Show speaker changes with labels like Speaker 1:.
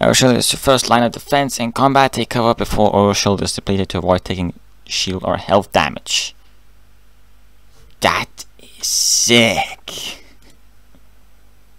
Speaker 1: Overshield is your first line of defense in combat. Take cover before overshield is depleted to avoid taking shield or health damage. That is sick.